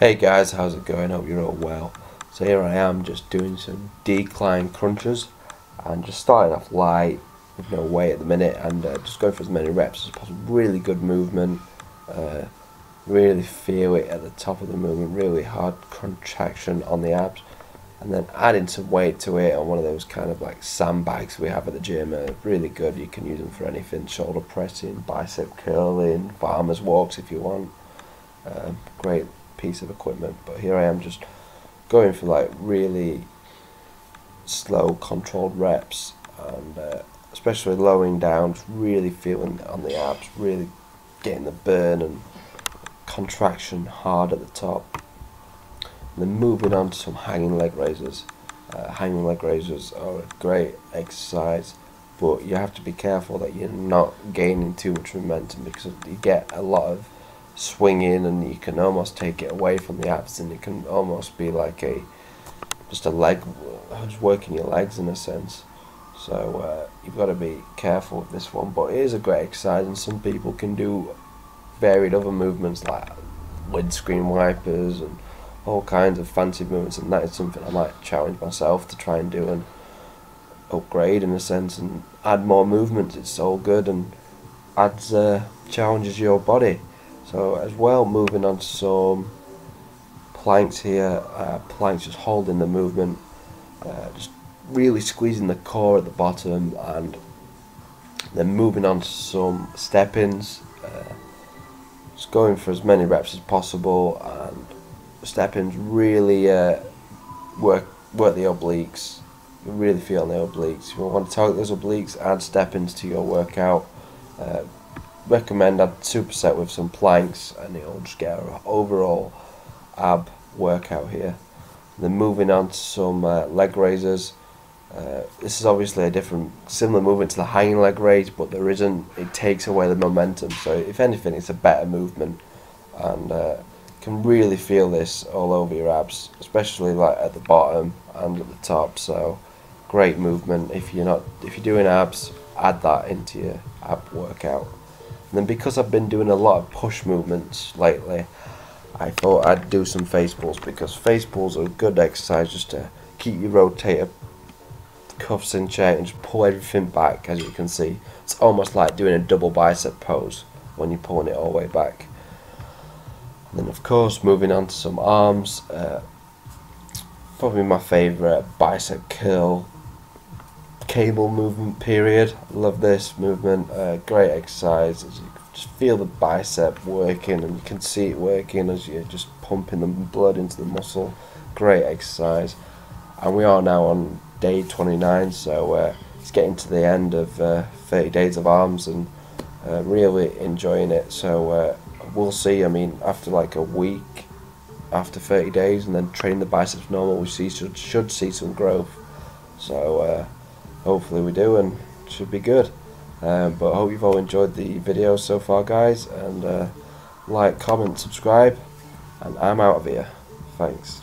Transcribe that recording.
Hey guys, how's it going? Hope you're all well. So here I am just doing some decline crunches and just starting off light with no weight at the minute and uh, just going for as many reps as possible. Really good movement, uh, really feel it at the top of the movement, really hard contraction on the abs and then adding some weight to it on one of those kind of like sandbags we have at the gym are really good. You can use them for anything, shoulder pressing, bicep curling, farmer's walks if you want. Uh, great piece of equipment. But here I am just going for like really slow, controlled reps, and uh, especially lowering down, really feeling on the abs, really getting the burn and contraction hard at the top. And then moving on to some hanging leg raises. Uh, hanging leg raises are a great exercise, but you have to be careful that you're not gaining too much momentum because you get a lot of swinging and you can almost take it away from the abs and it can almost be like a just a leg just working your legs in a sense. So uh, you've got to be careful with this one but it is a great exercise and some people can do varied other movements like windscreen wipers and all kinds of fancy movements and that is something I might challenge myself to try and do and upgrade in a sense and add more movements it's all good and adds uh, challenges your body so as well, moving on to some planks here, uh, planks just holding the movement, uh, just really squeezing the core at the bottom and then moving on to some step-ins, uh, just going for as many reps as possible and step-ins really uh, work work the obliques, really feel the obliques. If you want to target those obliques, add step-ins to your workout. Recommend a superset with some planks and it'll just get an overall ab workout here. And then moving on to some uh, leg raises. Uh, this is obviously a different, similar movement to the hanging leg raise, but there isn't, it takes away the momentum. So if anything, it's a better movement and uh, can really feel this all over your abs, especially like at the bottom and at the top. So great movement. If you're not, if you're doing abs, add that into your ab workout. And then because I've been doing a lot of push movements lately, I thought I'd do some face pulls because face pulls are a good exercise just to keep your rotator cuffs in check and just pull everything back as you can see. It's almost like doing a double bicep pose when you're pulling it all the way back. And then of course moving on to some arms, uh, probably my favourite bicep curl cable movement period. Love this movement. Uh, great exercise. As you just feel the bicep working, and you can see it working as you're just pumping the blood into the muscle. Great exercise. And we are now on day 29, so uh, it's getting to the end of uh, 30 days of arms, and uh, really enjoying it. So uh, we'll see. I mean, after like a week. After 30 days and then training the biceps normal, we see should, should see some growth. So uh, hopefully we do and should be good. Um, but I hope you've all enjoyed the video so far guys. And uh, like comment subscribe and I'm out of here. Thanks